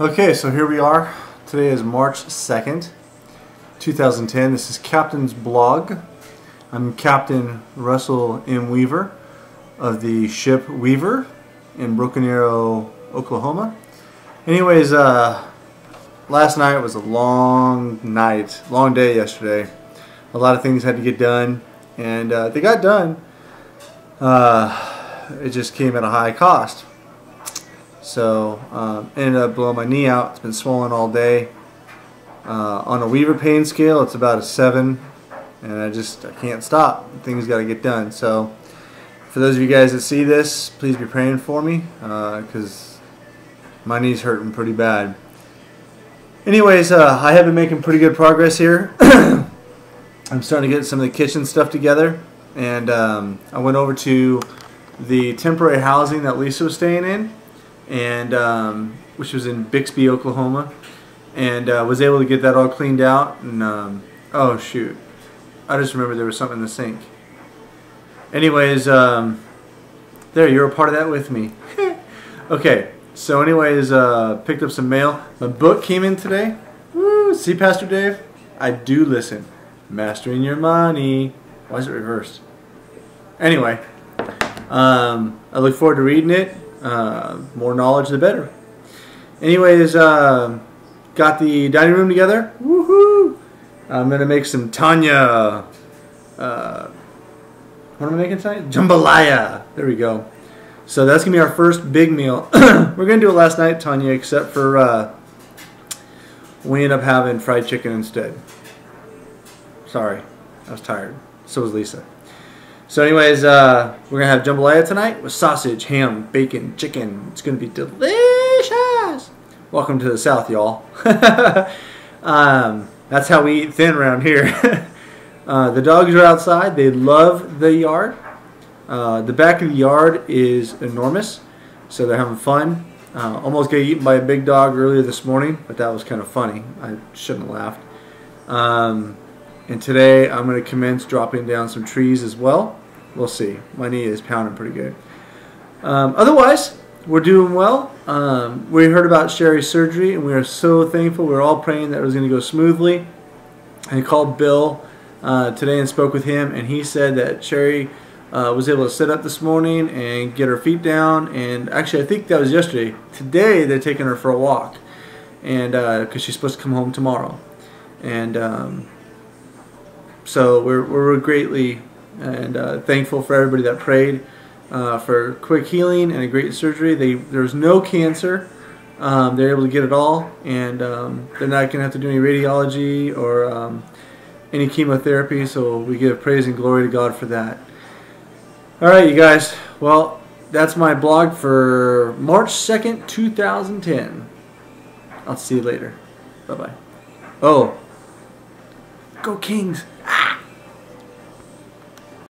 Okay, so here we are. Today is March 2nd, 2010. This is Captain's Blog. I'm Captain Russell M. Weaver of the ship Weaver in Broken Arrow, Oklahoma. Anyways, uh, last night was a long night, long day yesterday. A lot of things had to get done, and uh, they got done. Uh, it just came at a high cost. So um, ended up blowing my knee out. It's been swollen all day. Uh, on a Weaver pain scale, it's about a seven, and I just I can't stop. Things got to get done. So for those of you guys that see this, please be praying for me because uh, my knee's hurting pretty bad. Anyways, uh, I have been making pretty good progress here. I'm starting to get some of the kitchen stuff together, and um, I went over to the temporary housing that Lisa was staying in and um, which was in Bixby, Oklahoma, and uh, was able to get that all cleaned out. And um, oh shoot, I just remember there was something in the sink. Anyways, um, there you're a part of that with me. okay, so anyways, uh, picked up some mail. My book came in today. Woo! See, Pastor Dave, I do listen. Mastering your money. Why is it reversed? Anyway, um, I look forward to reading it. Uh, more knowledge, the better. Anyways, uh, got the dining room together. Woohoo! I'm gonna make some Tanya. Uh, what am I making tonight? Jambalaya. There we go. So that's gonna be our first big meal. We're gonna do it last night, Tanya, except for uh, we end up having fried chicken instead. Sorry, I was tired. So was Lisa. So anyways, uh, we're to have jambalaya tonight with sausage, ham, bacon, chicken. It's to be delicious. Welcome to the South, y'all. um, that's how we eat thin around here. uh, the dogs are outside. They love the yard. Uh, the back of the yard is enormous, so they're having fun. Uh, almost got eaten by a big dog earlier this morning, but that was kind of funny. I shouldn't have laughed. Um, and today I'm going to commence dropping down some trees as well. We'll see. My knee is pounding pretty good. Um, otherwise, we're doing well. Um, we heard about Sherry's surgery and we are so thankful. We are all praying that it was going to go smoothly. I called Bill uh, today and spoke with him, and he said that Sherry uh, was able to sit up this morning and get her feet down. And actually, I think that was yesterday. Today, they're taking her for a walk, and because uh, she's supposed to come home tomorrow, and um, so we're, we're greatly and uh, thankful for everybody that prayed uh, for quick healing and a great surgery. They there was no cancer. Um, they're able to get it all, and um, they're not going to have to do any radiology or um, any chemotherapy. So we give praise and glory to God for that. All right, you guys. Well, that's my blog for March 2nd, 2010. I'll see you later. Bye bye. Oh, go Kings!